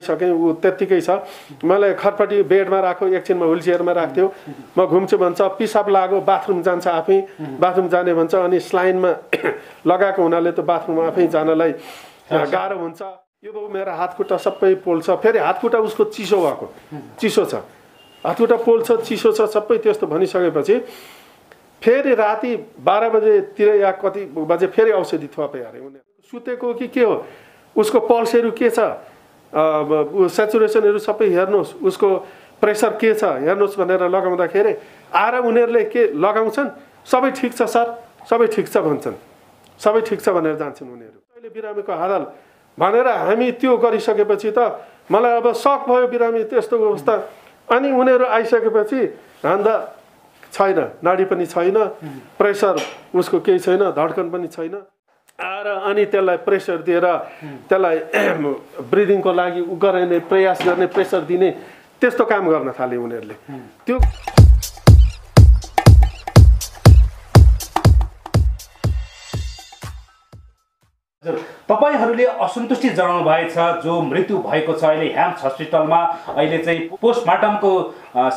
सकेँ ऊ त्यत्तिकै छ। मलाई खटपट्टि बेडमा राख्यो एकछिनमा हुइल चेयरमा राख्थ्यो। म घुम्छु भन्छ पिसाब लाग्यो बाथरुम जान्छ आफै। बाथरुम जाने भन्छ अनि स्लाइनमा लगाएको हुनाले त बाथरुम आफै जानलाई गाह्रो हुन्छ। यो बाबु मेरो हातखुट्टा सबै पोल्छ। फेरि हातखुट्टा उसको चिसो भएको। चिसो छ। हातखुट्टा पोल्छ चिसो छ सबै त्यस्तो भनिसकेपछि फेरि राति बाह्र बजेतिर या कति बजे फेरि औषधि थपे अरे उनीहरू सुतेको कि के हो? उसको पल्सहरू के छ? सेचुरेसनहरू सबै हेर्नुहोस्। उसको प्रेसर के छ? हेर्नुहोस् भनेर लगाउँदाखेरि आएर उनीहरूले के लगाउँछन्? सबै ठिक छ सर? सबै ठिक छ भन्छन्। सबै ठिक छ भनेर जान्छन् उनीहरू। अहिले बिरामीको हालत? भनेर हामी त्यो गरिसकेपछि त मलाई अब सक भयो बिरामी त्यस्तो अवस्था। अनि उनीहरू आइसकेपछि हान्दा छैन। नाडी पनि छैन। प्रेसर उसको केही छैन। धड्कन पनि छैन। आएर अनि त्यसलाई प्रेसर दिएर त्यसलाई ब्रिदिङको लागि उ गराउने प्रयास गर्ने प्रेसर दिने त्यस्तो काम गर्न थाले उनीहरूले। त्यो तपाईँहरूले असन्तुष्टि जनाउनु भएको छ जो मृत्यु भएको छ अहिले ह्याम्स हस्पिटलमा अहिले चाहिँ पोस्टमार्टमको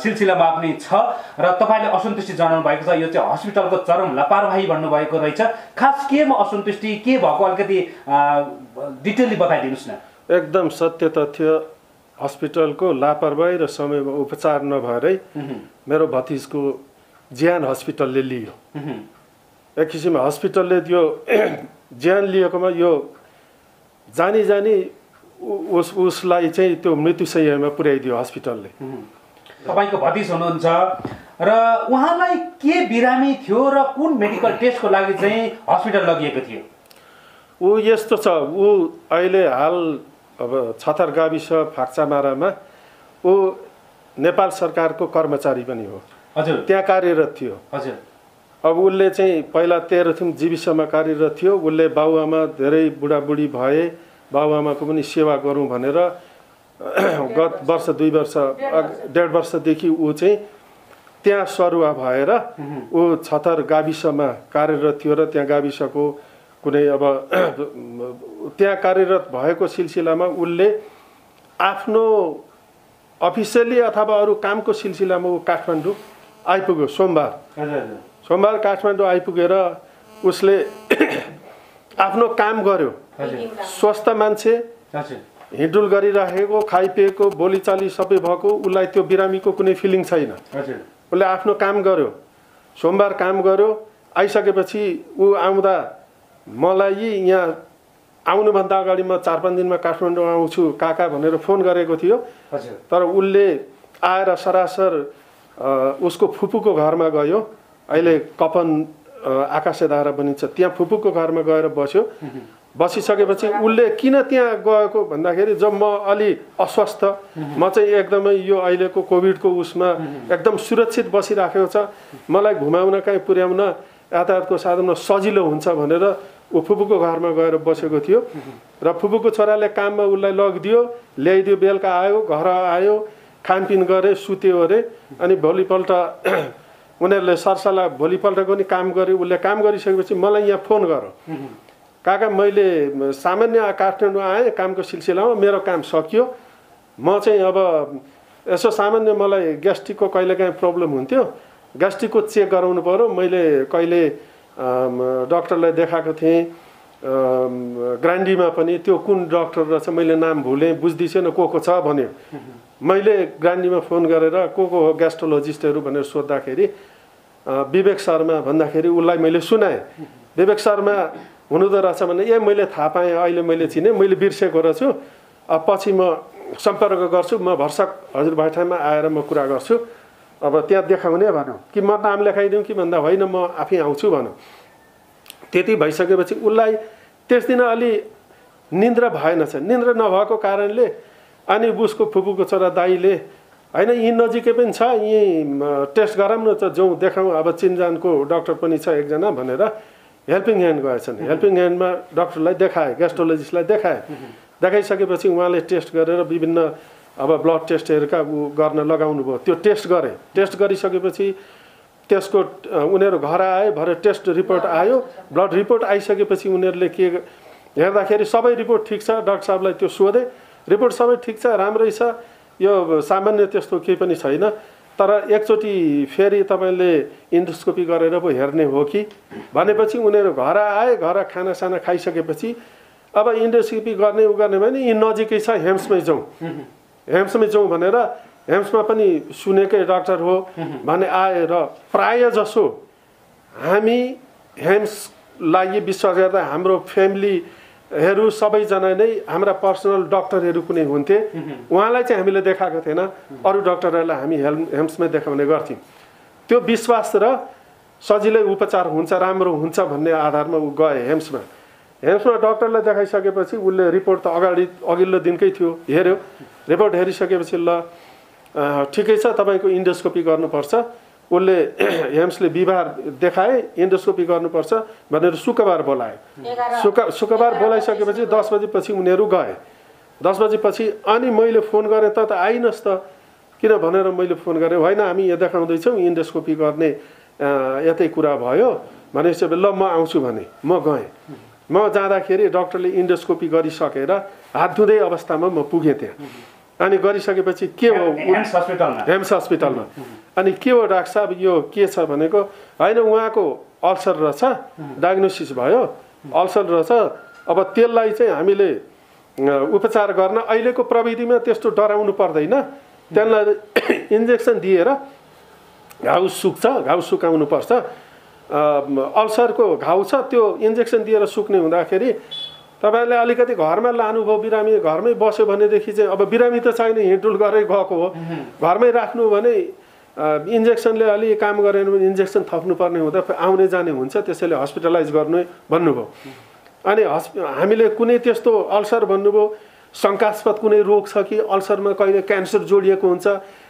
सिलसिलामा पनि छ र तपाईँले असन्तुष्टि जनाउनु भएको छ यो चाहिँ हस्पिटलको चरम लापरवाही भन्नुभएको रहेछ। खास केमा असन्तुष्टि के भएको अलिकति डिटेलली बताइदिनुहोस् न। एकदम सत्य तथ्य हस्पिटलको लापरवाही र समयमा उपचार नभएरै मेरो भतिजको ज्यान हस्पिटलले लियो। एक किसिममा हस्पिटलले त्यो ज्यान लिएकोमा यो जानी जानी उस उसलाई चाहिँ त्यो मृत्युशय्यामा पुर्याइदियो हस्पिटलले। तपाईँको भतिज हुनुहुन्छ र उहाँलाई के बिरामी थियो र कुन मेडिकल टेस्टको लागि चाहिँ हस्पिटल लगिएको थियो? ऊ यस्तो छ ऊ अहिले हाल अब छतर गाविस फाक्चामारामा ऊ नेपाल सरकारको कर्मचारी पनि हो। हजुर। त्यहाँ कार्यरत थियो। हजुर। अब उसले चाहिँ पहिला तेह्रथुम जीविसमा कार्यरत थियो। उसले बाबुआमा धेरै बुढाबुढी भए बाबुआमाको पनि सेवा गरौँ भनेर गत वर्ष दुई वर्ष डेढ वर्षदेखि ऊ चाहिँ त्यहाँ सरुवा भएर ऊ छतर गाविसमा कार्यरत थियो र त्यहाँ गाविसको कुनै अब त्यहाँ कार्यरत भएको सिलसिलामा उसले आफ्नो अफिसियली अथवा अरू कामको सिलसिलामा ऊ काठमाडौँ आइपुग्यो सोमबार। सोमबार काठमाडौँ आइपुगेर उसले आफ्नो काम गर्यो। स्वस्थ मान्छे। हिँडुल गरिराखेको खाइपिएको बोलीचाली सबै भएको उसलाई त्यो बिरामीको कुनै फिलिङ छैन। उसले आफ्नो काम गर्यो। सोमबार काम गर्यो। आइसकेपछि ऊ आउँदा मलाई यहाँ आउनुभन्दा अगाडि म चार पाँच दिनमा काठमाडौँ आउँछु काका भनेर फोन गरेको थियो। तर उसले आएर सरासर उसको फुपूको घरमा गयो। अहिले कपन अ, आकाशधारा बनिन्छ। त्यहाँ फुपूको घरमा गएर बस्यो। बसिसकेपछि उसले किन त्यहाँ गएको भन्दाखेरि जब म अलि अस्वस्थ म चाहिँ एकदमै यो अहिलेको कोभिडको उसमा एकदम सुरक्षित बसिराखेको छ। मलाई घुमाउन कहीँ पुर्याउन यातायातको साधनमा सजिलो हुन्छ भनेर ऊ फुपूको घरमा गएर बसेको थियो। र फुपूको छोराले काममा उसलाई लगिदियो ल्याइदियो बेलुका आयो घर आयो खानपिन गरे सुत्यो अरे। अनि भोलिपल्ट उनीहरूले सरसल्लाह भोलिपल्ट पनि काम गऱ्यो उसले काम गरिसकेपछि मलाई यहाँ फोन गर काका मैले सामान्य काठमाडौँ आएँ कामको सिलसिलामा मेरो काम सकियो। म चाहिँ अब यसो सामान्य मलाई ग्यास्ट्रिकको कहिलेकाहीँ प्रब्लम हुन्थ्यो। ग्यास्ट्रिकको चेक गराउनु पऱ्यो मैले कहिले डक्टरलाई देखाएको थिएँ। ग्रान्डीमा पनि त्यो कुन डक्टर रहेछ मैले नाम भुलेँ बुझ्दै छैन को को छ भन्यो। मैले ग्रान्डीमा फोन गरेर को को हो ग्यास्ट्रोलोजिस्टहरू भनेर सोद्धाखेरि विवेक शर्मा भन्दाखेरि उसलाई मैले सुनाएँ। विवेक शर्मा हुनुहुँदो रहेछ भने ए मैले थाहा पाएँ अहिले मैले चिनेँ मैले बिर्सेको रहेछु अब पछि म सम्पर्क गर्छु म भर्सक हजुर भाइठामा आएर म कुरा गर्छु। अब त्यहाँ देखाउने भनौँ। कि म नाम लेखाइदिउँ कि भन्दा होइन म आफै आउँछु भनौँ। त्यति भइसकेपछि उसलाई त्यस दिन अलि निन्द्रा भएन छ। निन्द्रा नभएको कारणले अनि उसको फुपूको छोरा दाईले होइन यहीँ नजिकै पनि छ। यहीँ टेस्ट गराउँ न त जाउँ देखाउँ। अब चिनजानको डक्टर पनि छ एकजना भनेर हेल्पिङ ह्यान्ड गएछन्। हेल्पिङ ह्यान्डमा डक्टरलाई देखाए ग्यास्ट्रोलोजिस्टलाई देखाए। देखाइसकेपछि उहाँले टेस्ट गरेर विभिन्न अब ब्लड टेस्टहरूका ऊ गर्न लगाउनु भयो त्यो टेस्ट गरे। टेस्ट गरिसकेपछि त्यसको उनीहरू घर आयो भरे टेस्ट रिपोर्ट आयो। ब्लड रिपोर्ट आइसकेपछि उनीहरूले के हेर्दाखेरि सबै रिपोर्ट ठिक छ डाक्टर साहबलाई त्यो सोधे। रिपोर्ट सबै ठिक छ राम्रै छ। यो सामान्य त्यस्तो केही पनि छैन। तर एकचोटि फेरि तपाईँले इन्डोस्कोपी गरेर पो हेर्ने हो कि? भनेपछि उनीहरू घर आए घर खानासाना खाइसकेपछि अब इन्डोस्कोपी गर्ने उ गर्ने भने यी नजिकै छ हेम्समै जाउँ। हेम्समै जाउँ भनेर हेम्समा पनि सुनेकै डाक्टर हो भने आएर प्राय जसो हामी हेम्सलाई विश्वास गर्दा हाम्रो फ्यामिलीहरू सबैजना नै हाम्रा पर्सनल डक्टरहरू कुनै हुन्थे उहाँलाई चाहिँ हामीले देखाएको थिएन। अरू डक्टरहरूलाई हामी हेल्म हेम्समै देखाउने गर्थ्यौँ। त्यो विश्वास र सजिलै उपचार हुन्छ राम्रो हुन्छ भन्ने आधारमा ऊ गए हेम्समा हेम्समा डक्टरलाई देखाइसकेपछि उसले रिपोर्ट त अगाडि अघिल्लो दिनकै थियो हेऱ्यो। रिपोर्ट हेरिसकेपछि ल ठिकै छ तपाईँको इन्डोस्कोपी गर्नुपर्छ। उसले हेम्सले बिहिबार देखाए इन्डोस्कोपी गर्नुपर्छ भनेर शुक्रबार बोलायो शुक्र शुक्रबार बोलाइसकेपछि दस बजीपछि उनीहरू गए। दस बजीपछि अनि मैले फोन गरेँ त त आइनस् त। किन भनेर मैले फोन गरेँ? होइन हामी यहाँ देखाउँदैछौँ इन्डोस्कोपी गर्ने यतै कुरा भयो। भनेपछि ल म आउँछु भने। म गएँ। म जाँदाखेरि डक्टरले इन्डोस्कोपी गरिसकेर हात धुँदै अवस्थामा म पुगेँ त्यहाँ। अनि गरिसकेपछि के हो? हेम्स हस्पिटलमा। हेम्स हस्पिटलमा। अनि के हो डाक्टर साहब यो के छ भनेको? होइन उहाँको अल्सर रहेछ डायग्नोसिस भयो अल्सर रहेछ। अब त्यसलाई चाहिँ हामीले उपचार गर्न अहिलेको प्रविधिमा त्यस्तो डराउनु पर्दैन। त्यसलाई इन्जेक्सन दिएर घाउ सुक्छ घाउ सुकाउनुपर्छ अ, अल्सरको घाउ छ त्यो इन्जेक्सन दिएर सुक्ने हुँदाखेरि तपाईँहरूले अलिकति घरमा लानुभयो बिरामी घरमै बस्यो भनेदेखि चाहिँ अब बिरामी त छैन हिँडडुल गरेर गएको हो। घरमै राख्नु भने इन्जेक्सनले अलि काम गरेन भने इन्जेक्सन थप्नुपर्ने हुँदा आउने जाने हुन्छ त्यसैले हस्पिटलाइज गर्नु भन्नुभयो। अनि हस् हामीले कुनै त्यस्तो अल्सर भन्नुभयो शङ्कास्पद कुनै रोग छ कि अल्सरमा कहिले क्यान्सर जोडिएको हुन्छ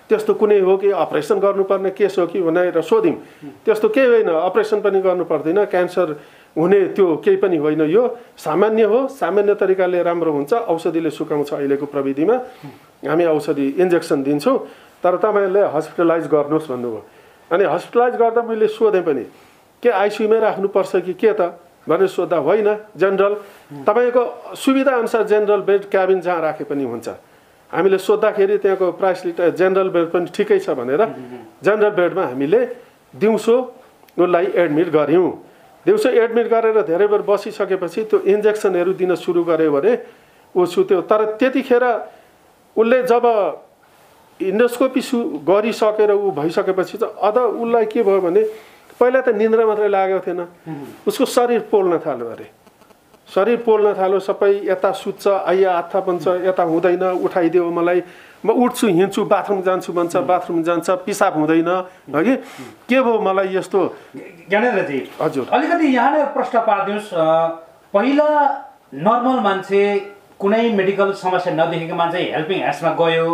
त्यस्तो कुनै हो कि अपरेसन गर्नुपर्ने केस हो कि भनेर सोध्यौँ त्यस्तो केही होइन अपरेसन पनि गर्नु पर्दैन क्यान्सर हुने त्यो केही पनि होइन। यो सामान्य हो सामान्य तरिकाले राम्रो हुन्छ औषधिले सुकाउँछ अहिलेको प्रविधिमा। हामी औषधि इन्जेक्सन दिन्छौँ तर तपाईँहरूले हस्पिटलाइज गर्नुहोस् भन्नुभयो। अनि हस्पिटलाइज गर्दा मैले सोधेँ पनि के आइसियुमै राख्नुपर्छ कि के त? भनेर सोद्धा होइन जेनरल तपाईँको सुविधा अनुसार जेनरल बेड क्याबिन जहाँ राखे पनि हुन्छ। हामीले सोद्धाखेरि त्यहाँको प्राइस लिटर जेनरल बेड पनि ठिकै छ भनेर जेनरल बेडमा हामीले दिउँसो उसलाई एडमिट गऱ्यौँ। दिउँसो एडमिट गरेर धेरै बेर बसिसकेपछि त्यो इन्जेक्सनहरू दिन सुरु गऱ्यो भने ऊ सुत्यो। तर त्यतिखेर उसले जब इन्डोस्कोपी सु गरिसकेर ऊ भइसकेपछि चाहिँ अझ उसलाई के भयो भने पहिला त निन्द्रा मात्रै लागेको थिएन। उसको शरीर पोल्न थाल्यो अरे। शरीर पोल्न थाल्यो सबै यता सुत्छ आइया आत्था बन्छ यता हुँदैन उठाइदियो मलाई। म उठ्छु हिँड्छु बाथरुम जान्छु भन्छ बाथरुम जान्छ पिसाब हुँदैन हगि के भयो मलाई यस्तो? ज्ञानेन्द्रजी हजुर। अलिकति यहाँले प्रश्न पारिदिनुहोस् पहिला नर्मल मान्छे कुनै मेडिकल समस्या नदेखेको मान्छे हेल्पिङ ह्यान्ड्समा गयो।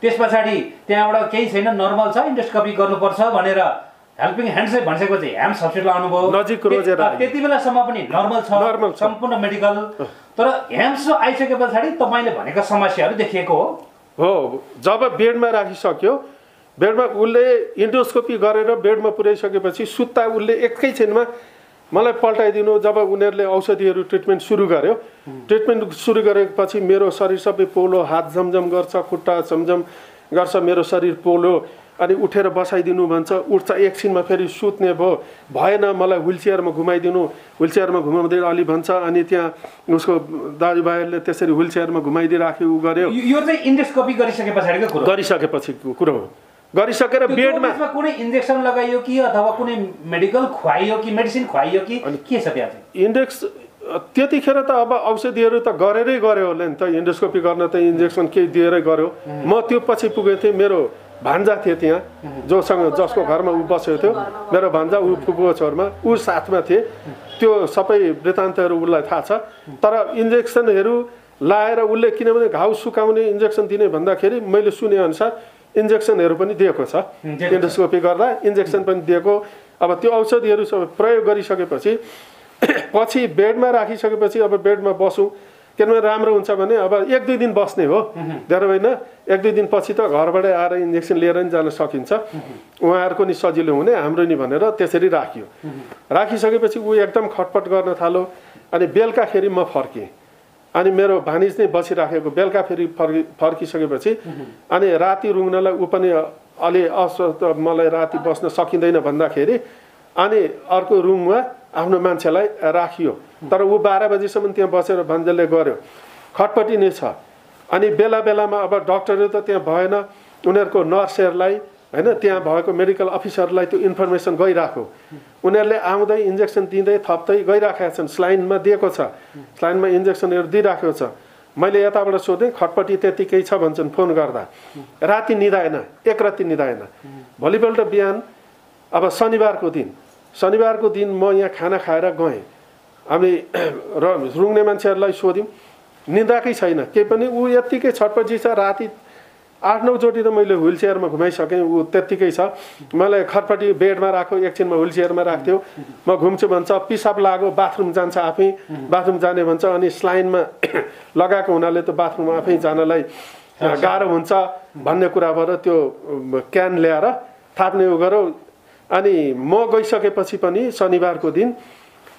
त्यस पछाडि त्यहाँबाट केही छैन नर्मल छ इन्डोस्कोपी गर्नुपर्छ भनेर हेल्पिङ ह्यान्ड्सै भनिसकेपछि ह्याम्स हस्पिटल आउनुभयो नजिक रोजेर। त्यति बेलासम्म पनि नर्मल छ नर्मल छ। सम्पूर्ण मेडिकल। तर ह्याम्स आइसके पछाडि तपाईँले भनेका समस्याहरू देखिएको हो। हो जब बेडमा राखिसक्यो बेडमा उसले इन्डोस्कोपी गरेर बेडमा पुर्याइसकेपछि सुत्ता उसले एकैछिनमा मलाई पल्टाइदिनु जब उनीहरूले औषधिहरू ट्रिटमेन्ट सुरु गर्यो। ट्रिटमेन्ट सुरु गरेपछि मेरो शरीर सबै पोलो हात झमझम गर्छ खुट्टा झमझम गर्छ मेरो शरीर पोलो अनि उठेर बसाइदिनु भन्छ। उठ्छ एकछिनमा फेरि सुत्ने भयो। भएन मलाई विल चेयरमा घुमाइदिनु। विल चेयरमा घुमाउँदै अलि भन्छ अनि त्यहाँ उसको दाजुभाइहरूले त्यसरी विल चेयरमा घुमाइदिइराख्यो ऊ गर्यो। यो चाहिँ इन्डोस्कोपी गरिसके पछाडिको कुरो गरिसकेपछि कुरो हो। गरिसकेर बेडमा कुनै इन्जेक्सन लगाइयो कि अथवा कुनै मेडिकल खुवाइयो कि मेडिसिन खुवाइयो कि के छ त्यहाँ चाहिँ? इन्डेक्स त्यतिखेर त अब औषधिहरू त गरेरै गऱ्यो होला नि त। इन्डोस्कोपी गर्न त इन्जेक्सन केही दिएरै गऱ्यो। म त्यो पछि पुगेको थिएँ। मेरो भान्जा थियो त्यहाँ जोसँग जसको घरमा ऊ बसेको थियो मेरो भान्जा ऊ फुपूको छोरमा ऊ साथमा थिए। त्यो सबै वृत्तान्तहरू उसलाई थाहा छ। तर इन्जेक्सनहरू लाएर उसले किनभने घाउ सुकाउने इन्जेक्सन दिने भन्दाखेरि मैले सुने अनुसार इन्जेक्सनहरू पनि दिएको छ। दिएको छ। इन्डोस्कोपी गर्दा इन्जेक्सन पनि दिएको। अब त्यो औषधिहरू सबै प्रयोग गरिसकेपछि पछि बेडमा राखिसकेपछि अब बेडमा बसौँ। किनभने राम्रो हुन्छ भने अब एक दुई दिन बस्ने हो। धेरै होइन। एक दुई दिन पछि त घरबाटै आएर इन्जेक्सन लिएर नि जान सकिन्छ। उहाँहरूको नि सजिलो हुने हाम्रो नि भनेर त्यसरी राखियो। राखिसकेपछि ऊ एकदम खटपट गर्न थाल्यो अनि बेलुकाखेरि म फर्केँ। अनि मेरो भानिज नै बसिराखेको बेलुका फेरि फर्कि फर्किसकेपछि अनि राति रुङ्नलाई ऊ पनि अलि अस्वस्थ मलाई राति बस्न सकिँदैन भन्दाखेरि अनि अर्को रुममा आफ्नो मान्छेलाई राखियो। तर ऊ बाह्र बजीसम्म त्यहाँ बसेर भन्जेलले गर्यो खटपटी नै छ। अनि बेला बेलामा अब डक्टरहरू त त्यहाँ भएन। उनीहरूको नर्सहरूलाई होइन त्यहाँ भएको मेडिकल अफिसरलाई त्यो इन्फर्मेसन गइरहेको उनीहरूले आउँदै इन्जेक्सन दिँदै थप्दै गइराखेका छन्। स्लाइनमा दिएको छ। स्लाइनमा इन्जेक्सनहरू दिइराखेको छ। मैले यताबाट सोधेँ खटपट्टि त्यतिकै छ भन्छन् फोन गर्दा। राति निधाएन एक राति निधाएन। भोलिपल्ट बिहान अब शनिबारको दिन शनिबारको दिन म यहाँ खाना खाएर गएँ। अनि र रुङ्ने मान्छेहरूलाई सोध्यौँ निन्दाकै छैन। केही पनि ऊ यत्तिकै छटपटी छ। राति आठ नौचोटि त मैले हुइल चेयरमा घुमाइसकेँ। ऊ त्यत्तिकै छ। मलाई खटपट्टि बेडमा राख्यो एकछिनमा हुइल चेयरमा राख्थ्यो म घुम्छु भन्छ। पिसाब लाग्यो। बाथरुम जान्छ आफै। बाथरुम जाने भन्छ। अनि स्लाइनमा लगाएको हुनाले त बाथरुम आफै जानलाई गाह्रो हुन्छ भन्ने कुराबाट त्यो क्यान ल्याएर थाप्ने उ गरौँ अनि म गइसकेपछि पनि शनिबारको दिन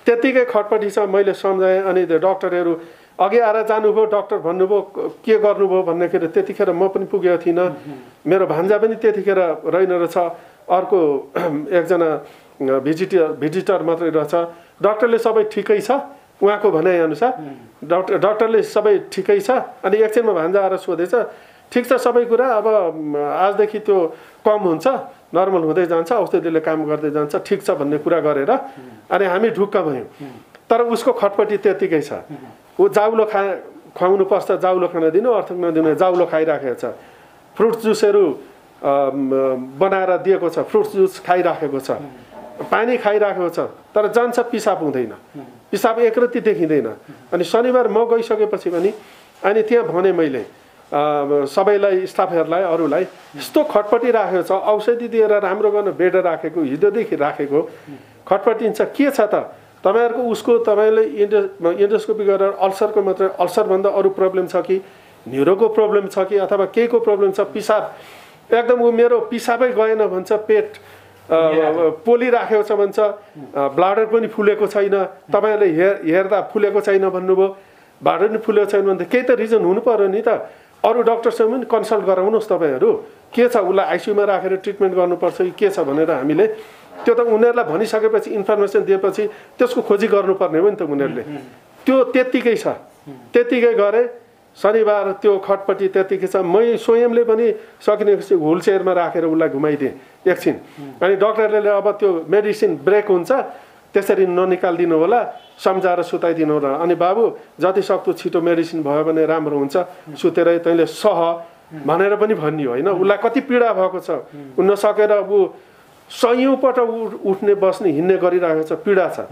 त्यत्तिकै खटपटी छ मैले सम्झाएँ। अनि डक्टरहरू अघि आएर जानुभयो डक्टर भन्नुभयो के गर्नुभयो? भन्दाखेरि त्यतिखेर म पनि पुगेको थिइनँ। मेरो भान्जा पनि त्यतिखेर रहेन रहेछ। अर्को एकजना भिजिटर भिजिटर मात्रै रहेछ। डक्टरले सबै ठिकै छ? उहाँको भनाइअनुसार डक्टर डक्टरले सबै ठिकै छ? अनि एकछिनमा भान्जा आएर सोधेछ ठिक छ सबै कुरा? अब आजदेखि त्यो कम हुन्छ? नर्मल हुँदै जान्छ औषधिले काम गर्दै जान्छ ठिक छ भन्ने कुरा गरेर अनि हामी ढुक्क भयौँ। तर उसको खटपटी त्यतिकै छ। ऊ जाउलो खा खुवाउनु पर्छ जाउलो खान दिनु अर्थक नदिनु जाउलो खाइराखेको छ। फ्रुट जुसहरू बनाएर दिएको छ फ्रुट जुस खाइराखेको छ। पानी खाइराखेको छ तर जान्छ पिसाब हुँदैन। पिसाब एकरति देखिँदैन। अनि शनिबार म गइसकेपछि पनि अनि त्यहाँ भने मैले सबैलाई स्टाफहरूलाई अरूलाई यस्तो खटपटी राखेको छ औषधि दिएर राम्रो गर्न बेड राखेको हिजोदेखि राखेको खटपटिन्छ। के छ त? तपाईँहरूको उसको तपाईँले इन्डो इन्डोस्कोपी गरेर अल्सरको मात्रै अल्सरभन्दा अरू प्रब्लम छ कि? न्युरोको प्रब्लम छ कि? अथवा केहीको प्रब्लम छ? पिसाब एकदम ऊ मेरो पिसाबै गएन भन्छ पेट पोलिराखेको छ भन्छ। ब्लाडर पनि फुलेको छैन। तपाईँहरूले हेर हेर्दा फुलेको छैन भन्नुभयो ब्लाडर पनि फुलेको छैन भने त केही त रिजन हुनु पऱ्यो नि त। अरू डक्टरसँग पनि कन्सल्ट गराउनुहोस् तपाईँहरू। के छ उसलाई आइसियुमा राखेर ट्रिटमेन्ट गर्नुपर्छ कि के छ भनेर हामीले त्यो त उनीहरूलाई भनिसकेपछि इन्फर्मेसन दिएपछि त्यसको खोजी गर्नुपर्ने हो नि त उनीहरूले। त्यो त्यत्तिकै छ। त्यत्तिकै गरे शनिबार त्यो खटपट्टि त्यत्तिकै छ। मै स्वयंले पनि सकिने हुल राखेर उसलाई घुमाइदिएँ। एकछिन। अनि डक्टरले अब त्यो मेडिसिन ब्रेक हुन्छ त्यसरी ननिकालिदिनु होला सम्झाएर सुताइदिनु होला। अनि बाबु जति सक्दो छिटो मेडिसिन भयो भने राम्रो हुन्छ। सुतेरै तैँले सह भनेर पनि भनियो होइन? उसलाई कति पीडा भएको छ। ऊ नसकेर ऊ सयौँपल्ट उठ्ने बस्ने हिँड्ने गरिरहेको छ पीडा छ।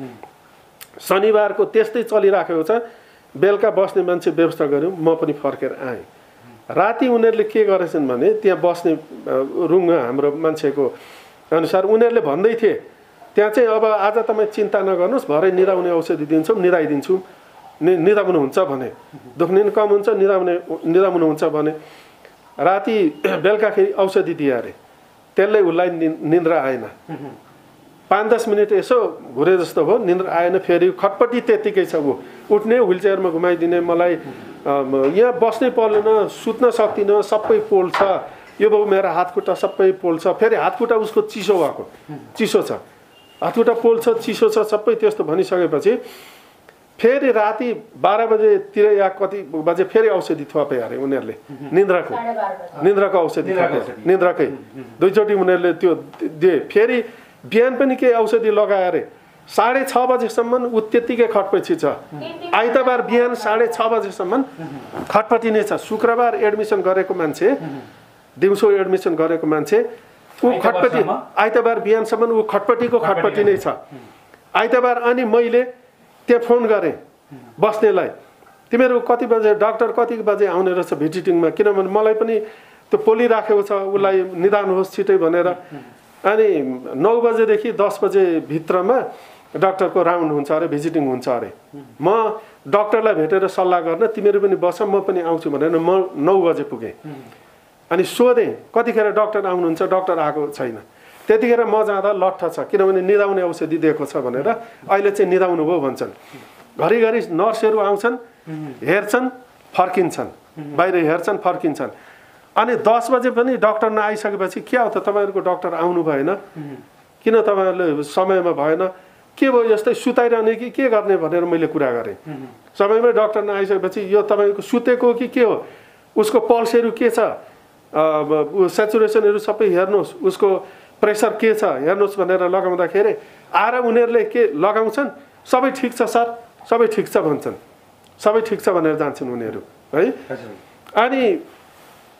शनिबारको त्यस्तै चलिराखेको छ। बेलुका बस्ने मान्छे व्यवस्था गऱ्यौँ म पनि फर्केर आएँ। राति उनीहरूले के गरेछन् भने त्यहाँ बस्ने रुङ हाम्रो मान्छेको अनुसार उनीहरूले भन्दै थिए त्यहाँ चाहिँ अब आज तपाईँ चिन्ता नगर्नुहोस् भरे निदाउने औषधि दिन्छौँ निदाइदिन्छौँ नि निदाउनुहुन्छ भने। दुख्ने कम हुन्छ निदाउने निदाउनुहुन्छ भने। राति बेलुकाखेरि औषधि दिए अरे। त्यसले उसलाई निन्द्रा आएन। पाँच दस मिनट यसो घुरे जस्तो भयो निन्द्रा आएन फेरि खटपट्टि त्यत्तिकै छ ऊ। उठ्ने विल चेयरमा घुमाइदिने मलाई यहाँ बस्नै पर्दैन सुत्न सक्दिनँ सबै पोल्छ यो बाबु मेरो हातखुट्टा सबै पोल्छ फेरि हातखुट्टा उसको चिसो भएको। चिसो छ। हातखुट्टा पोल्छ चिसो छ सबै त्यस्तो भनिसकेपछि फेरि राति बाह्र बजेतिर या कति बजे फेरि औषधि थपे अरे उनीहरूले। निन्द्राको। निन्द्राको औषधि थपे। निन्द्राकै। दुईचोटि उनीहरूले त्यो दिए। फेरि बिहान पनि केही औषधि लगाए अरे। साढे छ बजेसम्म ऊ त्यत्तिकै खटपटी छ। आइतबार बिहान साढे छ बजेसम्म खटपटी नै छ। शुक्रबार एडमिसन गरेको मान्छे दिउँसो एडमिसन गरेको मान्छे ऊ खटपटी आइतबार बिहानसम्म ऊ खटपटीको खटपटी नै छ। आइतबार अनि मैले त्यहाँ फोन गरेँ बस्नेलाई। तिमीहरू कति बजे डाक्टर कति बजे आउने रहेछ भिजिटिङमा? किनभने मलाई पनि त्यो पोलिराखेको छ उसलाई निदान होस् छिटै भनेर। अनि नौ बजेदेखि दस बजे भित्रमा डक्टरको राउन्ड हुन्छ अरे भिजिटिङ हुन्छ अरे। म डक्टरलाई भेटेर सल्लाह गर्न तिमीहरू पनि बस म पनि आउँछु भनेर म नौ बजे पुगेँ। अनि सोधेँ कतिखेर डक्टर आउनुहुन्छ? डक्टर आएको छैन। त्यतिखेर म जाँदा लट्ठ छ किनभने निदाउने औषधि दिएको छ भनेर अहिले चाहिँ निदाउनु भयो भन्छन्। घरिघरि नर्सहरू आउँछन् हेर्छन् फर्किन्छन्। बाहिर हेर्छन् फर्किन्छन्। अनि दस बजे पनि डक्टर नआइसकेपछि के हो त तपाईँहरूको डक्टर आउनु भएन? किन तपाईँहरूले समयमा भएन? के भयो यस्तै सुताइरहने कि के गर्ने भनेर मैले कुरा गरेँ। समयमै डक्टर नआइसकेपछि यो तपाईँको सुतेको कि के हो? उसको पल्सहरू के छ? सेचुरेसनहरू सबै हेर्नुहोस्। उसको प्रेसर के छ? हेर्नुहोस् भनेर लगाउँदाखेरि आएर उनीहरूले के लगाउँछन्? सबै ठिक छ सर। सबै ठिक छ भन्छन्। सबै ठिक छ भनेर जान्छन् उनीहरू है? अनि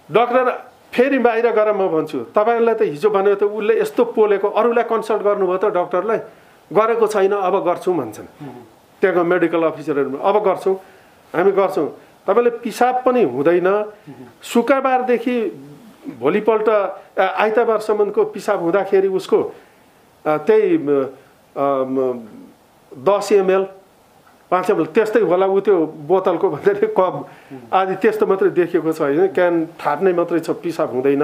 डक्टर फेरि बाहिर गएर म भन्छु तपाईँहरूलाई त हिजो भनेको त उसले यस्तो पोलेको अरूलाई कन्सल्ट गर्नुभयो त डक्टरलाई? गरेको छैन अब गर्छौँ भन्छन्। त्यहाँको मेडिकल अफिसरहरू अब गर्छौँ। हामी गर्छौँ। तपाईँले पिसाब पनि हुँदैन। शुक्रबारदेखि भोलिपल्ट आइतबारसम्मको पिसाब हुँदाखेरि उसको त्यही दस एमएल पाँच एमएल त्यस्तै होला ऊ त्यो बोतलको भन्दाखेरि कप आदि त्यस्तो मात्रै देखेको छ होइन क्यान थाप्ने मात्रै छ पिसाब हुँदैन।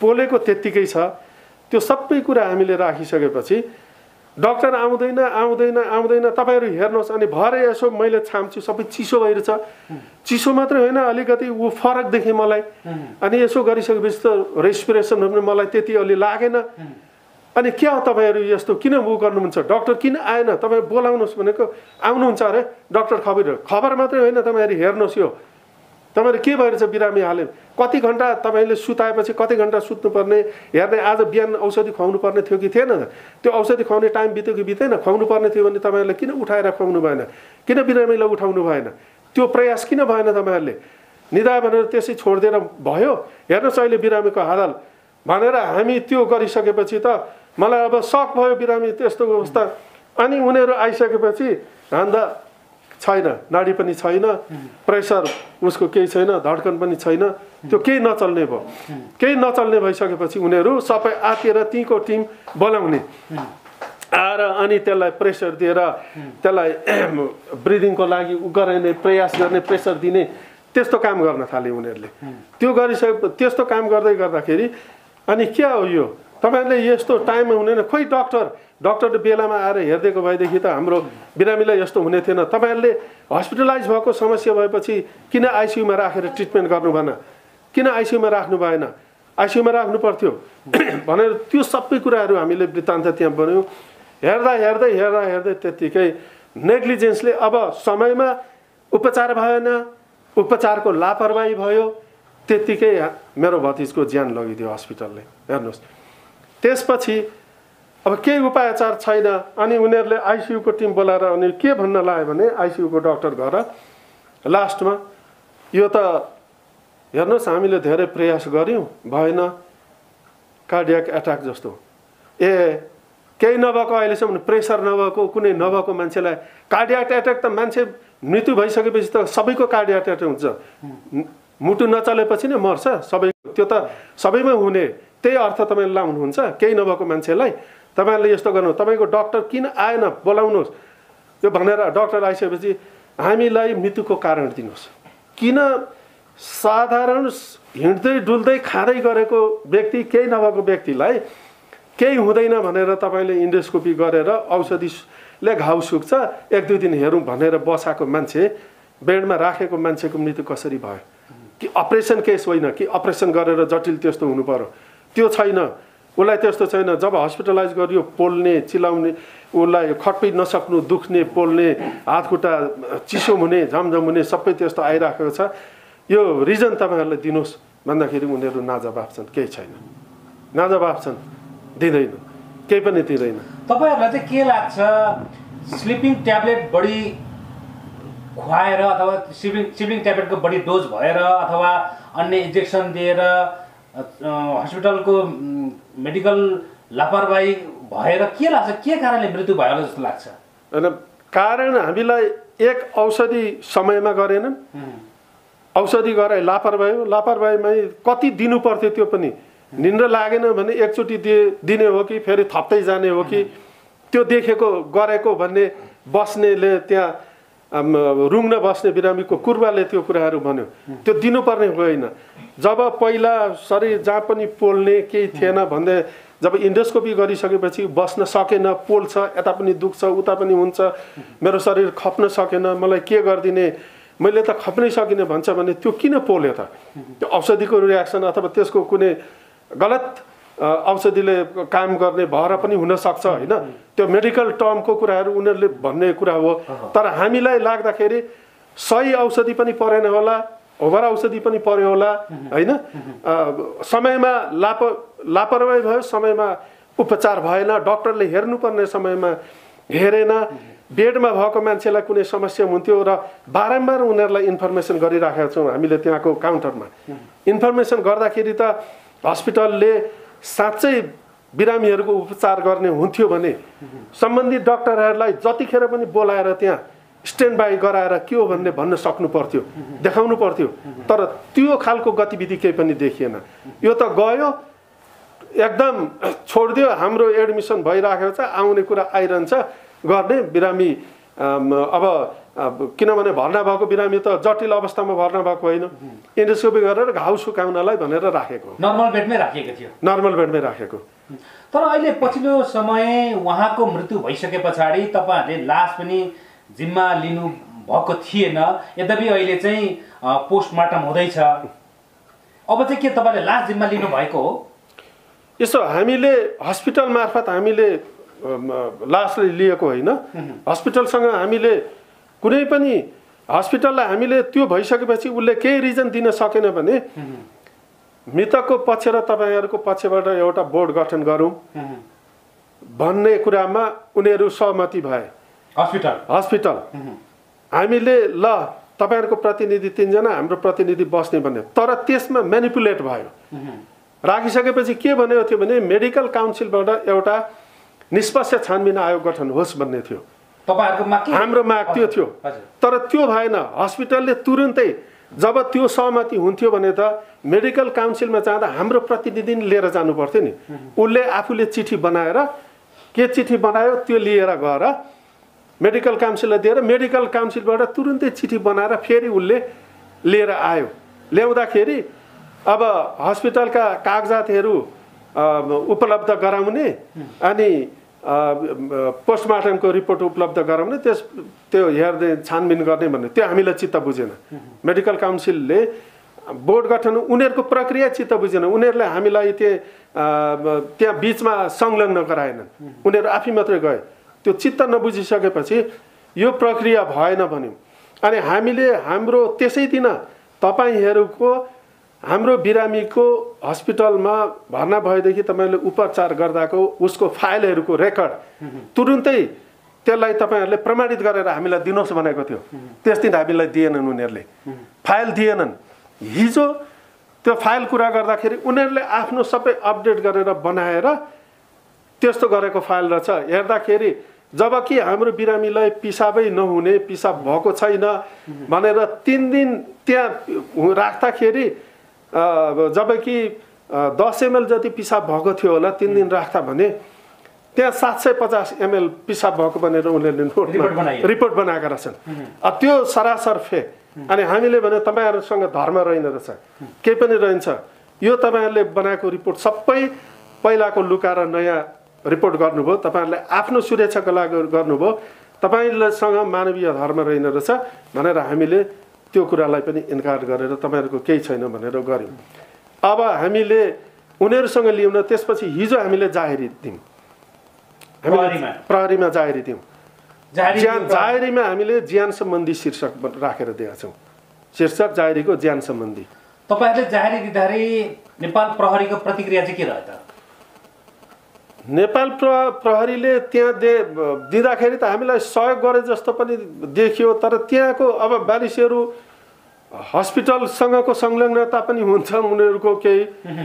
पोलेको त्यत्तिकै छ। त्यो सबै कुरा हामीले राखिसकेपछि डक्टर आउँदैन आउँदैन आउँदैन। तपाईँहरू हेर्नुहोस् अनि भरे यसो मैले छाम्छु सबै चिसो भइरहेछ। चिसो मात्रै होइन अलिकति ऊ फरक देखेँ मलाई। अनि यसो गरिसकेपछि त रेस्पिरेसनहरू पनि मलाई त्यति अलि लागेन। अनि के हो तपाईँहरू यस्तो? किन ऊ गर्नुहुन्छ? डक्टर किन आएन? तपाईँ बोलाउनुहोस् भनेको आउनुहुन्छ अरे। डक्टर खबर खबर मात्रै होइन तपाईँहरू हेर्नुहोस् यो। तपाईँहरू के भइरहेछ बिरामी हाल्यो कति घन्टा तपाईँले सुताएपछि कति घन्टा सुत्नुपर्ने? हेर्ने आज बिहान औषधि खुवाउनु पर्ने थियो कि थिएन? त्यो औषधि खुवाउने टाइम बित्यो कि बितेन खुवाउनु पर्ने थियो भने तपाईँहरूले किन उठाएर खुवाउनु भएन? किन बिरामीलाई उठाउनु भएन? त्यो प्रयास किन भएन तपाईँहरूले? निदा भनेर त्यसै छोडिदिएर भयो? हेर्नुहोस् अहिले बिरामीको हालत। भनेर हामी त्यो गरिसकेपछि त मलाई अब सक भयो बिरामी त्यस्तो अवस्था। अनि उनीहरू आइसकेपछि हान्दा छैन नाडी पनि छैन प्रेसर उसको केही छैन धड्कन पनि छैन। त्यो केही नचल्ने भयो। केही नचल्ने भइसकेपछि उनीहरू सबै आतिर तीको टिम बोलाउने। आएर अनि त्यसलाई प्रेसर दिएर त्यसलाई ब्रिदिङको लागि उ प्रयास गर्ने प्रेसर दिने त्यस्तो काम गर्न थाले उनीहरूले। त्यो गरिसके त्यस्तो काम गर्दै गर्दाखेरि अनि के हो यो? तपाईँहरूले यस्तो टाइममा हुँदैन। खोइ डक्टर डक्टर बेलामा आएर हेरिदिएको भएदेखि त हाम्रो बिरामीलाई यस्तो हुने थिएन। तपाईँहरूले हस्पिटलाइज भएको समस्या भएपछि किन आइसियुमा राखेर ट्रिटमेन्ट गर्नु भएन? किन आइसियुमा राख्नु भएन? आइसियुमा राख्नु पर्थ्यो। भनेर त्यो सबै कुराहरू हामीले वृत्तान्त त्यहाँ बन्यौँ। हेर्दा हेर्दै हेर्दा हेर्दै त्यत्तिकै नेग्लिजेन्सले अब समयमा उपचार भएन उपचारको लापरवाही भयो त्यत्तिकै मेरो भतिजको ज्यान लगिदियो हस्पिटलले हेर्नुहोस्। त्यसपछि अब केही उपायचार छैन अनि उनीहरूले आइसियुको टिम बोलाएर अनि के भन्न लाग्यो भने आइसियुको डक्टर घर लास्टमा यो त हेर्नुहोस् हामीले धेरै प्रयास गऱ्यौँ भएन कार्डियाक एट्याक जस्तो। ए केही नभएको अहिलेसम्म प्रेसर नभएको कुनै नभएको मान्छेलाई कार्डियाक एट्याक त मान्छे मृत्यु भइसकेपछि त सबैको कार्डियाक एट्याक हुन्छ। मुटु नचलेपछि नै मर्छ सबै। त्यो त सबैमा हुने। त्यही अर्थ तपाईँले लाउनुहुन्छ। केही नभएको मान्छेलाई तपाईँहरूले यस्तो गर्नु तपाईँको डक्टर किन आएन बोलाउनुहोस्। त्यो भनेर डक्टर आइसकेपछि हामीलाई मृत्युको कारण दिनुहोस्। किन साधारण हिँड्दै डुल्दै खाँदै गरेको व्यक्ति केही नभएको व्यक्तिलाई केही हुँदैन भनेर तपाईँले इन्डोस्कोपी गरेर औषधिले घाउ सुक्छ एक दुई दिन हेरौँ भनेर बसाएको मान्छे बेडमा राखेको मान्छेको मृत्यु कसरी भयो? कि अपरेसन केस होइन? कि अपरेसन गरेर जटिल त्यस्तो हुनु पर्यो? त्यो छैन। उसलाई त्यस्तो छैन जब हस्पिटलाइज गरियो पोल्ने चिलाउने उसलाई खट्पै नसक्नु दुख्ने पोल्ने हात खुट्टा चिसो हुने झमझम हुने सबै त्यस्तो आइराखेको छ। यो रिजन तपाईँहरूलाई दिनुहोस् भन्दाखेरि उनीहरू नाजवाब छन् केही छैन। नाजवाब छन् दिँदैन। केही पनि दिँदैन। तपाईँहरूलाई चाहिँ के लाग्छ स्लिपिङ ट्याब्लेट बढी खुवाएर अथवा स्लिपिङ स्लिपिङ ट्याब्लेटको बढी डोज भएर अथवा अन्य इन्जेक्सन दिएर हस्पिटलको मेडिकल लापरवाही भएर के लाग्छ? के कारणले मृत्यु भयो जस्तो लाग्छ? होइन कारण हामीलाई एक औषधि समयमा गरेनन् औषधि गराए लापरवाही लापरवाहीमै कति दिनु पर्थ्यो त्यो पनि निन्द्रा लागेन भने एकचोटि दिए दिने हो कि फेरि थप्दै जाने हो कि त्यो देखेको गरेको भन्ने बस्नेले त्यहाँ रुङ्न बस्ने बिरामीको कुर्बाले त्यो कुराहरू भन्यो। त्यो दिनुपर्ने होइन जब पहिला शरीर जहाँ पनि पोल्ने केही थिएन भन्दै जब इन्डोस्कोपी गरिसकेपछि बस्न सकेन पोल्छ यता पनि दुख्छ उता पनि हुन्छ मेरो शरीर खप्न सकेन मलाई के गरिदिने मैले त खप्नै सकिनँ भन्छ भने त्यो किन पोल्यो त? त्यो औषधिको रियाक्सन अथवा त्यसको कुनै गलत औषधिले काम गर्ने भएर पनि हुनसक्छ होइन? त्यो मेडिकल टर्मको कुराहरू उनीहरूले भन्ने कुरा हो। तर हामीलाई लाग्दाखेरि सही औषधि पनि परेन होला ओभर औषधि पनि पर्यो होला होइन? समयमा लाप लापरवाही भयो समयमा उपचार भएन डक्टरले हेर्नुपर्ने समयमा हेरेन। बेडमा भएको मान्छेलाई कुनै समस्या हुन्थ्यो र बारम्बार उनीहरूलाई इन्फर्मेसन गरिराखेका छौँ हामीले त्यहाँको काउन्टरमा। इन्फर्मेसन गर्दाखेरि त हस्पिटलले साँच्चै बिरामीहरूको उपचार गर्ने हुन्थ्यो भने सम्बन्धित डक्टरहरूलाई जतिखेर पनि बोलाएर त्यहाँ स्ट्यान्ड बाई गराएर के हो भन्ने भन्न सक्नु पर्थ्यो देखाउनु पर्थ्यो। तर त्यो खालको गतिविधि केही पनि देखिएन। यो त गयो एकदम छोडिदियो हाम्रो एडमिसन भइराखेको छ आउने कुरा आइरहन्छ गर्ने बिरामी अब अब किनभने भर्ना भएको बिरामी त जटिल अवस्थामा भर्ना भएको होइन। इन्डोस्कोपी गरेर घाउ सुकाउनलाई भनेर राखेको। नर्मल बेडमै राखिएको थियो। नर्मल बेडमै राखेको। तर अहिले पछिल्लो समय उहाँको मृत्यु भइसके पछाडि तपाईँहरूले लास पनि जिम्मा लिनु भएको थिएन। यद्यपि अहिले चाहिँ पोस्टमार्टम हुँदैछ। अब चाहिँ के तपाईँले लास जिम्मा लिनु भएको हो? यसो हामीले हस्पिटल मार्फत हामीले अम, लासलाई लिएको होइन। हस्पिटलसँग हामीले कुनै पनि हस्पिटललाई हामीले त्यो भइसकेपछि उसले केही रिजन दिन सकेन भने मृतकको पक्ष र तपाईँहरूको पक्षबाट एउटा बोर्ड गठन गरौँ। भन्ने कुरामा उनीहरू सहमति भए। हस्पिटल। हस्पिटल। हामीले ल तपाईँहरूको प्रतिनिधि तिनजना हाम्रो प्रतिनिधि बस्ने भन्यो। तर त्यसमा मेनिपुलेट भयो। राखिसकेपछि के भन्यो थियो भने मेडिकल काउन्सिलबाट एउटा निष्पक्ष छानबिन आयोग गठन होस् भन्ने थियो? हाम्रो माग त्यो थियो। तर त्यो भएन। हस्पिटलले तुरुन्तै जब त्यो सहमति हुन्थ्यो भने त मेडिकल काउन्सिलमा जाँदा हाम्रो प्रतिनिधि लिएर जानु पर्थ्यो नि उसले आफूले चिठी बनाएर के चिठी बनायो त्यो लिएर गएर मेडिकल काउन्सिललाई दिएर मेडिकल काउन्सिलबाट तुरुन्तै चिठी बनाएर फेरि उसले लिएर आयो। ल्याउँदाखेरि अब हस्पिटलका कागजातहरू उपलब्ध गराउने अनि पोस्टमार्टमको रिपोर्ट उपलब्ध गराउने त्यस त्यो हेर्ने छानबिन गर्ने भन्ने त्यो हामीलाई चित्त बुझेन। मेडिकल काउन्सिलले बोर्ड गठन उनीहरूको प्रक्रिया चित्त बुझेन। उनीहरूले हामीलाई त्यो त्यहाँ बिचमा संलग्न गराएनन्। उनीहरू आफै मात्रै गए। त्यो चित्त नबुझिसकेपछि यो प्रक्रिया भएन भन्यौँ। अनि हामीले हाम्रो त्यसै दिन तपाईँहरूको हाम्रो बिरामीको हस्पिटलमा भर्ना भएदेखि तपाईँले उपचार गर्दाको उसको फाइलहरूको रेकर्ड तुरुन्तै त्यसलाई तपाईँहरूले प्रमाणित गरेर हामीलाई दिनुहोस् भनेको थियो। त्यस दिन हामीलाई दिएनन् उनीहरूले। फाइल दिएनन्। हिजो त्यो फाइल कुरा गर्दाखेरि उनीहरूले आफ्नो सबै अपडेट गरेर बनाएर त्यस्तो गरेको फाइल रहेछ। हेर्दाखेरि जबकि हाम्रो बिरामीलाई पिसाबै नहुने पिसाब भएको छैन भनेर तिन दिन त्यहाँ राख्दाखेरि जबकि दस एमएल जति पिसाब भएको थियो होला तिन दिन राख्दा भने त्यहाँ सात सय पचास एमएल पिसाब भएको भनेर उनीहरूले बनाइयो। रिपोर्ट बनाएका रहेछन्। त्यो सरासर फे। अनि हामीले भने तपाईँहरूसँग धर्म रहेन रहेछ। केही पनि रहन्छ। यो तपाईँहरूले बनाएको रिपोर्ट सबै पहिलाको लुकाएर नयाँ रिपोर्ट गर्नुभयो। तपाईँहरूले आफ्नो सुरक्षाको लागि गर्नुभयो। तपाईँसँग मानवीय धर्म रहेन रहेछ भनेर हामीले त्यो कुरालाई पनि इन्कार गरेर तपाईँहरूको केही छैन भनेर गऱ्यौँ अब हामीले उनीहरूसँग लिउन त्यसपछि हिजो हामीले जाहेरी दियौँ। हामीले प्रहरीमा? जाहेरी दियौँ। ज्यान जाहेरीमा हामीले ज्यान सम्बन्धी शीर्षक राखेर दिएका छौँ। शीर्षक जाहेरीको ज्यान सम्बन्धी। तपाईँहरूले जाहेरी दिँदाखेरि नेपाल प्रहरीको प्रतिक्रिया चाहिँ के रह्यो त नेपाल प्र प्रहरीले त्यहाँ दे दिँदाखेरि त हामीलाई सहयोग गरे जस्तो पनि देखियो तर त्यहाँको अब मानिसहरू हस्पिटलसँगको संलग्नता पनि हुन्छ उनीहरूको केही।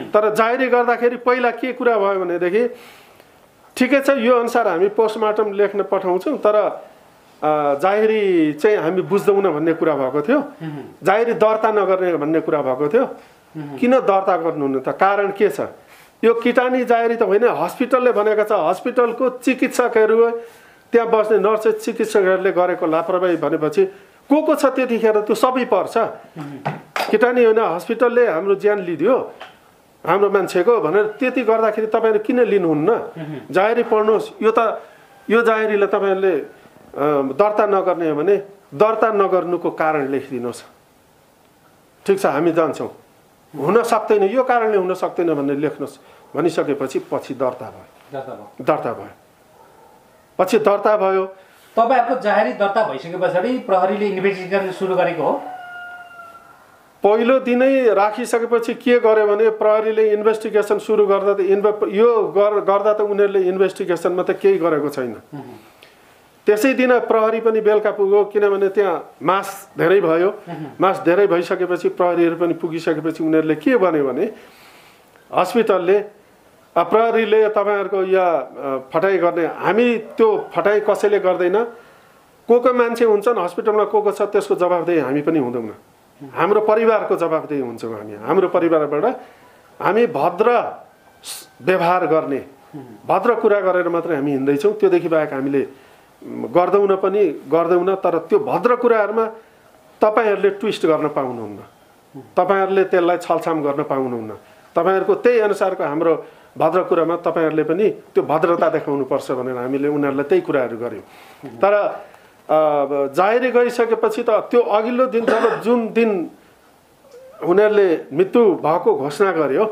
तर जाहेरी गर्दाखेरि पहिला के कुरा भयो भनेदेखि ठिकै छ यो अनुसार हामी पोस्टमार्टम लेख्न पठाउँछौँ तर जाहेरी चाहिँ हामी बुझ्दैनौँ भन्ने कुरा भएको थियो। जाहेरी दर्ता नगर्ने भन्ने कुरा भएको थियो। किन दर्ता गर्नुहुन्न त? कारण के छ? यो किटानी जाहेरी त होइन हस्पिटलले भनेको छ हस्पिटलको चिकित्सकहरू त्यहाँ बस्ने नर्स चिकित्सकहरूले गरेको लापरवाही भनेपछि को को छ त्यतिखेर त्यो सबै पर्छ। किटानी होइन हस्पिटलले हाम्रो ज्यान लिदियो हाम्रो मान्छेको भनेर त्यति गर्दाखेरि तपाईँहरू किन लिनुहुन्न? जाहेरी पढ्नुहोस् यो त यो जाहेरीलाई तपाईँहरूले दर्ता नगर्ने हो भने दर्ता नगर्नुको कारण लेखिदिनुहोस्। ठिक छ हामी जान्छौँ। हुन सक्दैन। यो कारणले हुन सक्दैन भनेर लेख्नुहोस्। भनिसकेपछि पछि दर्ता भयो। दर्ता भयो। पछि दर्ता भयो। तपाईँहरूको जाहेरी दर्ता भइसके पछाडि प्रहरीले इन्भेस्टिगेसन सुरु गरेको हो? पहिलो दिनै राखिसकेपछि के गर्यो भने प्रहरीले इन्भेस्टिगेसन सुरु गर्दा त इन्भे यो गर- गर्दा त उनीहरूले इन्भेस्टिगेसनमा त केही गरेको छैन। त्यसै दिन प्रहरी पनि बेलुका पुग्यो किनभने त्यहाँ मास धेरै भयो। मास धेरै भइसकेपछि प्रहरीहरू पनि पुगिसकेपछि उनीहरूले के भन्यो भने हस्पिटलले प्रहरीले तपाईँहरूको या फटाइ गर्ने हामी त्यो फटाइ कसैले गर्दैन। को को मान्छे हुन्छन् हस्पिटलमा को को छ त्यसको जवाबदेही हामी पनि हुँदैनौँ। हाम्रो परिवारको जवाबदेही हुन्छौँ हामी। हाम्रो परिवारबाट हामी भद्र व्यवहार गर्ने भद्र कुरा गरेर मात्रै हामी हिँड्दैछौँ। त्योदेखि बाहेक हामीले गर्दैनौँ पनि गर्दैनौँ तर त्यो भद्र कुराहरूमा तपाईँहरूले ट्विस्ट गर्न पाउनुहुन्न। तपाईँहरूले त्यसलाई छलछाम गर्न पाउनुहुन्न। तपाईँहरूको त्यही अनुसारको हाम्रो भद्र कुरामा तपाईँहरूले पनि त्यो भद्रता देखाउनुपर्छ भनेर हामीले उनीहरूलाई त्यही कुराहरू गऱ्यौँ तर जाहेरी गरिसकेपछि त त्यो अघिल्लो दिन जब जुन दिन उनीहरूले मृत्यु भएको घोषणा गर्यो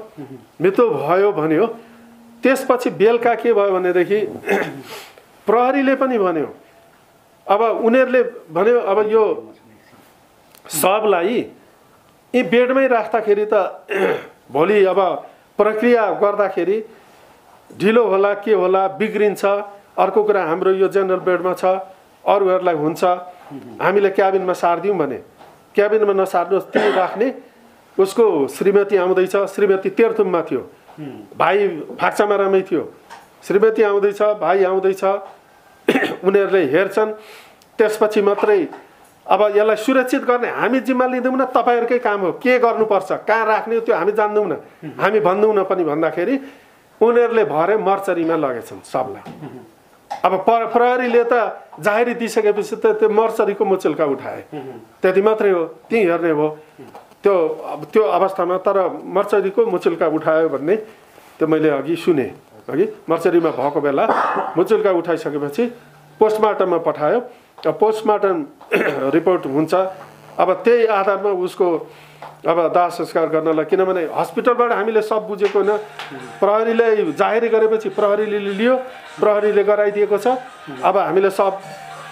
मृत्यु भयो भन्यो त्यसपछि बेलुका के भयो भनेदेखि प्रहरीले पनि भन्यो। अब उनीहरूले भन्यो अब यो शवलाई यी बेडमै राख्दाखेरि त भोलि अब प्रक्रिया गर्दाखेरि ढिलो होला के होला बिग्रिन्छ अर्को कुरा हाम्रो यो जेनरल बेडमा छ अरूहरूलाई हुन्छ हामीले क्याबिनमा सारिदिउँ भने। क्याबिनमा नसार्नुहोस् त्यहीँ राख्ने उसको श्रीमती आउँदैछ श्रीमती तेह्रथुममा थियो। भाइ फाक्सामारामै थियो। श्रीमती आउँदैछ भाइ आउँदैछ उनीहरूले हेर्छन्। त्यसपछि मात्रै अब यसलाई सुरक्षित गर्ने हामी जिम्मा लिँदैनौँ न तपाईँहरूकै काम हो। के गर्नुपर्छ? कहाँ राख्ने त्यो हामी जान्दैनौँ हामी भन्दैनौँ पनि भन्दाखेरि उनीहरूले भरे मर्चरीमा लगेछन् सबलाई। अब पर प्रहरीले त जाहेरी दिइसकेपछि त त्यो मर्चरीको मुचुल्का उठाए। त्यति मात्रै हो त्यहीँ हेर्ने हो। त्यो त्यो अवस्थामा तर मर्चरीको मुचुल्का उठायो भन्ने त्यो मैले अघि सुने। अघि मर्चरीमा भएको बेला मुचुल्का उठाइसकेपछि पोस्टमार्टममा पठायो। पोस्टमार्टम रिपोर्ट हुन्छ। अब त्यही आधारमा उसको अब दाह संस्कार गर्नलाई किनभने हस्पिटलबाट हामीले सब बुझेको होइन। प्रहरीले जाहेरी गरेपछि प्रहरीले लियो प्रहरीले गराइदिएको छ। अब हामीले सब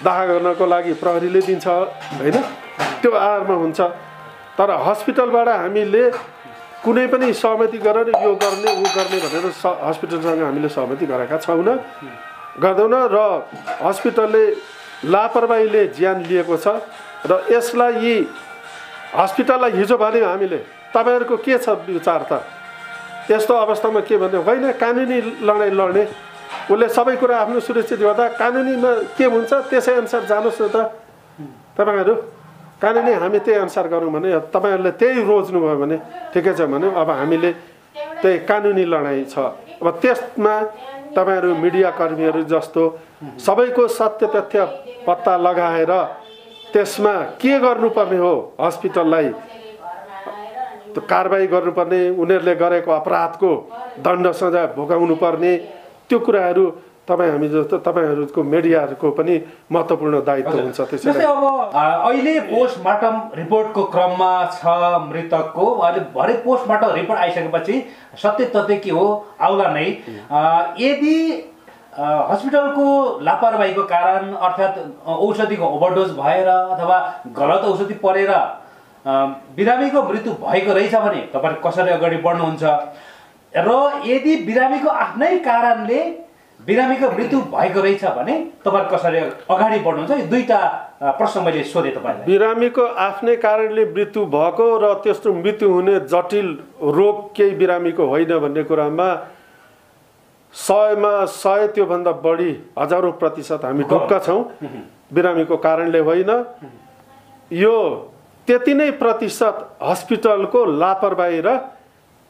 दाह गर्नको लागि प्रहरीले दिन्छ होइन? त्यो आधारमा हुन्छ। तर हस्पिटलबाट हामीले कुनै पनि सहमति गरेर यो गर्ने ऊ गर्ने भनेर स हस्पिटलसँग हामीले सहमति गरेका छैनौँ। गर्दैनौँ र हस्पिटलले लापरवाहीले ज्यान लिएको छ र यसलाई यी हस्पिटललाई हिजो भन्यो हामीले। तपाईँहरूको के छ विचार त? यस्तो अवस्थामा के भन्यो? होइन कानुनी लडाइँ लड्ने। उसले सबै कुरा आफ्नो सुरक्षित गर्दा कानुनीमा के हुन्छ? त्यसै अनुसार जानुहोस् न त। तपाईँहरू। कानुनी हामी त्यही अनुसार गरौँ भने तपाईँहरूले त्यही रोज्नुभयो भने ठिकै छ भने अब हामीले त्यही कानुनी लडाइँ छ। अब त्यसमा तपाईँहरू मिडिया कर्मीहरू जस्तो सबैको सत्य तथ्य पत्ता लगाएर त्यसमा के गर्नुपर्ने हो हस्पिटललाई? कारवाही गर्नुपर्ने उनीहरूले गरेको अपराधको दण्ड सजाय भोगाउनु पर्ने त्यो कुराहरू तपाईँ हामी जस्तो तपाईँहरूको मिडियाहरूको पनि महत्त्वपूर्ण दायित्व हुन्छ त्यसैले अब अहिले पोस्टमार्टम रिपोर्टको क्रममा छ मृतकको अहिले भरे पोस्टमार्टम रिपोर्ट आइसकेपछि सत्य तथ्य के हो आउला नै। यदि हस्पिटलको लापरवाहीको कारण अर्थात् औषधिको ओभरडोज भएर अथवा गलत औषधि परेर बिरामीको मृत्यु भएको रहेछ भने तपाईँ कसरी अगाडि बढ्नुहुन्छ? र यदि बिरामीको आफ्नै कारणले बिरामीको मृत्यु भएको रहेछ भने तपाईँ कसरी अगाडि बढ्नुहुन्छ? यो दुईवटा प्रश्न मैले सोधेँ तपाईँलाई बिरामीको आफ्नै कारणले मृत्यु भएको र त्यस्तो मृत्यु हुने जटिल रोग केही बिरामीको होइन भन्ने कुरामा सयमा सय त्योभन्दा बढी हजारौँ प्रतिशत हामी ढुक्क छौँ। बिरामीको कारणले होइन। यो त्यति नै प्रतिशत हस्पिटलको लापरवाही र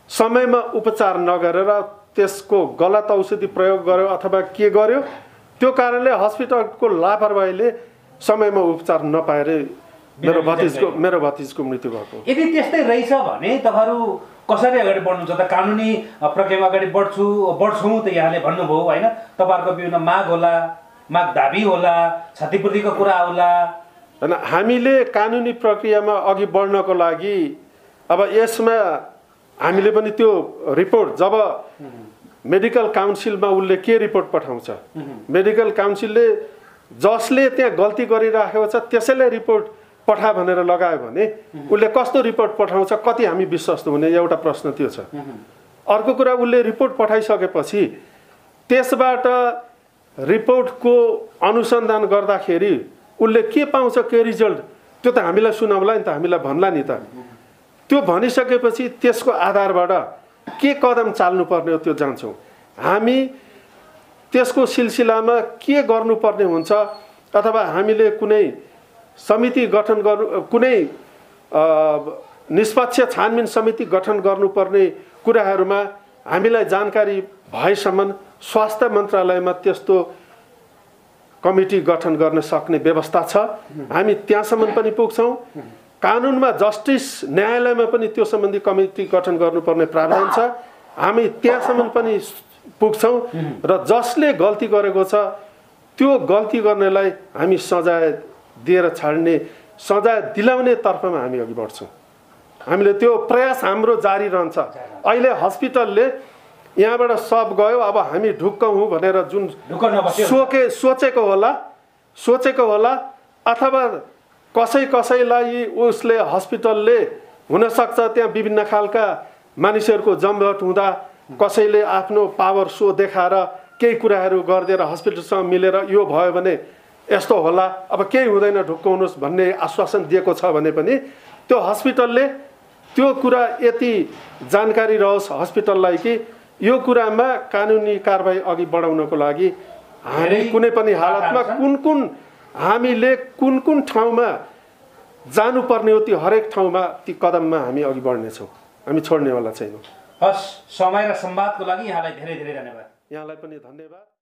समयमा उपचार नगरेर त्यसको गलत औषधि प्रयोग गर्यो अथवा के गर्यो त्यो कारणले हस्पिटलको लापरवाहीले समयमा उपचार नपाएर मेरो भतिजको मेरो भतिजको मृत्यु भएको यदि त्यस्तै रहेछ भने तपाईँहरू कसरी अगाडि बढ्नुहुन्छ त कानुनी प्रक्रियामा अगाडि बढ्छु बढ्छौँ त यहाँले भन्नुभयो होइन? तपाईँहरूको विभिन्न माग होला माग दाबी होला क्षतिपूर्तिको कुरा होला। होइन हामीले कानुनी प्रक्रियामा अघि बढ्नको लागि अब यसमा हामीले पनि त्यो रिपोर्ट जब मेडिकल काउन्सिलमा उसले के रिपोर्ट पठाउँछ? मेडिकल काउन्सिलले जसले त्यहाँ गल्ती गरिराखेको छ त्यसैलाई रिपोर्ट पठा भनेर लगायो भने उसले कस्तो रिपोर्ट पठाउँछ कति हामी विश्वस्त हुने एउटा प्रश्न त्यो छ। अर्को कुरा उसले रिपोर्ट पठाइसकेपछि त्यसबाट रिपोर्टको अनुसन्धान गर्दाखेरि उसले के पाउँछ के रिजल्ट त्यो त हामीलाई सुनाउला नि त हामीलाई भन्ला नि त। त्यो भनिसकेपछि त्यसको आधारबाट के कदम चाल्नुपर्ने हो त्यो जान्छौँ। हामी त्यसको सिलसिलामा के गर्नुपर्ने हुन्छ अथवा हामीले कुनै समिति गठन गर्नु कुनै निष्पक्ष छानबिन समिति गठन गर्नुपर्ने कुराहरूमा हामीलाई जानकारी भएसम्म स्वास्थ्य मन्त्रालयमा त्यस्तो कमिटी गठन गर्न सक्ने व्यवस्था छ। हामी त्यहाँसम्म पनि पुग्छौँ। कानुनमा जस्टिस न्यायालयमा पनि त्यो सम्बन्धी कमिटी गठन गर्नुपर्ने प्रावधान छ। हामी त्यहाँसम्म पनि पुग्छौँ र जसले गल्ती गरेको छ त्यो गल्ती गर्नेलाई हामी सजाय दिएर छाड्ने सजाय दिलाउने तर्फमा हामी अघि बढ्छौँ। हामीले त्यो प्रयास हाम्रो जारी रहन्छ। अहिले हस्पिटलले यहाँबाट सब गयो अब हामी ढुक्क हौँ भनेर जुन सोके सोचेको होला सोचेको होला अथवा कसै कसैलाई उसले हस्पिटलले हुनसक्छ त्यहाँ विभिन्न खालका मानिसहरूको जमघट हुँदा कसैले आफ्नो पावर सो देखाएर केही कुराहरू गरिदिएर हस्पिटलसँग मिलेर यो भयो भने यस्तो होला अब केही हुँदैन ढुक्क हुनुहोस् भन्ने आश्वासन दिएको छ भने पनि त्यो हस्पिटलले त्यो कुरा यति जानकारी रहोस् हस्पिटललाई कि यो कुरामा कानुनी कारवाही अघि बढाउनको लागि हामी कुनै पनि हालतमा। कुन कुन हामीले कुन कुन ठाउँमा जानुपर्ने हो त्यो हरेक ठाउँमा ती कदममा हामी अघि बढ्नेछौँ। हामी छोड्नेवाला छैनौँ। हस् समय र संवादको लागि यहाँलाई धेरै धेरै धन्यवाद। यहाँलाई पनि धन्यवाद।